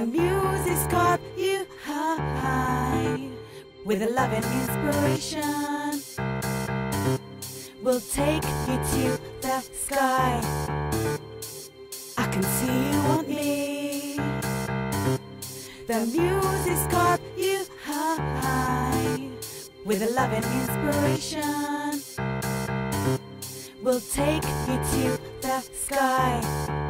The music's got you high with a love and inspiration. We'll take you to the sky. I can see you want me. The music's got you high with a love and inspiration. We'll take you to the sky.